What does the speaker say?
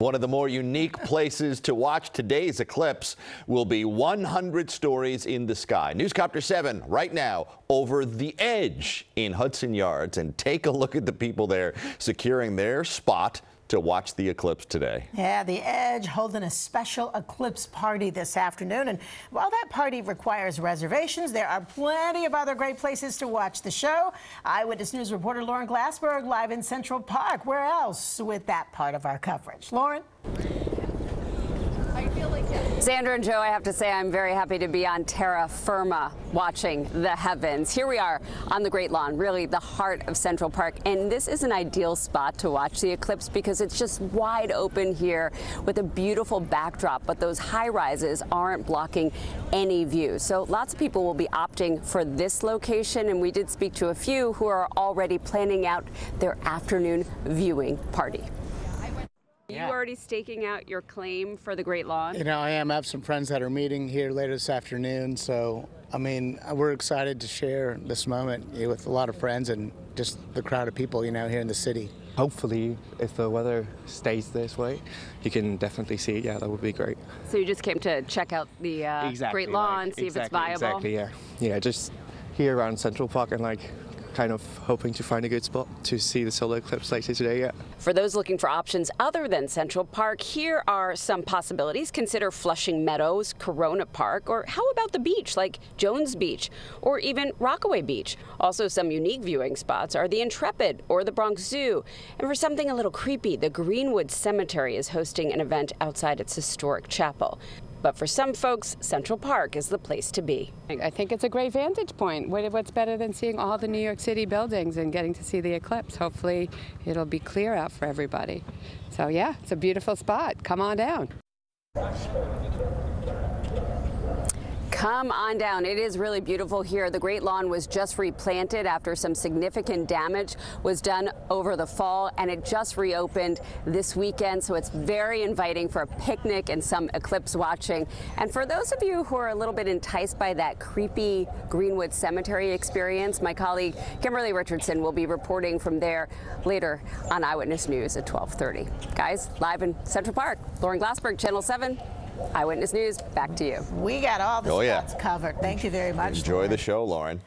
One of the more unique places to watch today's eclipse will be 100 stories in the sky. Newscopter 7 right now over the edge in Hudson Yards and take a look at the people there securing their spot to watch the eclipse today. Yeah, the Edge holding a special eclipse party this afternoon. And while that party requires reservations, there are plenty of other great places to watch the show. Eyewitness News reporter Lauren Glassberg live in Central Park. Where else with that part of our coverage? Lauren? Sandra and Joe, I have to say I'm very happy to be on terra firma watching the heavens. Here we are on the Great Lawn, really the heart of Central Park. And this is an ideal spot to watch the eclipse because it's just wide open here with a beautiful backdrop. But those high rises aren't blocking any view. So lots of people will be opting for this location. And we did speak to a few who are already planning out their afternoon viewing party. Yeah. You already staking out your claim for the Great Lawn? You know, I am. I have some friends that are meeting here later this afternoon. So, I mean, we're excited to share this moment with a lot of friends and just the crowd of people, you know, here in the city. Hopefully, if the weather stays this way, you can definitely see it. Yeah, that would be great. So you just came to check out the uh, exactly, Great Lawn, like, see exactly, if it's viable? Exactly, yeah. Yeah, just here around Central Park and like kind of hoping to find a good spot to see the solar eclipse later today, yeah. For those looking for options other than Central Park, here are some possibilities. Consider Flushing Meadows, Corona Park, or how about the beach like Jones Beach or even Rockaway Beach? Also, some unique viewing spots are the Intrepid or the Bronx Zoo. And for something a little creepy, the Greenwood Cemetery is hosting an event outside its historic chapel. But for some folks, Central Park is the place to be. I think it's a great vantage point. What's better than seeing all the New York City buildings and getting to see the eclipse? Hopefully, it'll be clear out for everybody. So, yeah, it's a beautiful spot. Come on down. Come on down. It is really beautiful here. The Great Lawn was just replanted after some significant damage was done over the fall, and it just reopened this weekend. So it's very inviting for a picnic and some eclipse watching. And for those of you who are a little bit enticed by that creepy Greenwood Cemetery experience, my colleague Kimberly Richardson will be reporting from there later on Eyewitness News at 1230. Guys, live in Central Park. Lauren Glassberg, Channel 7. Eyewitness News, back to you. We got all the Oh, yeah. spots covered. Thank you very much. Enjoy the show, Lauren.